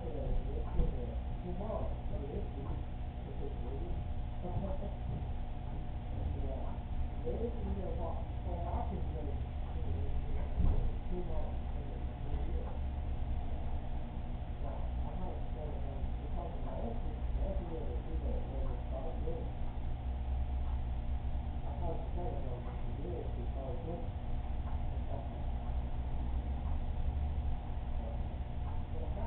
是就是土猫，这个是就是属于，哈哈。是？就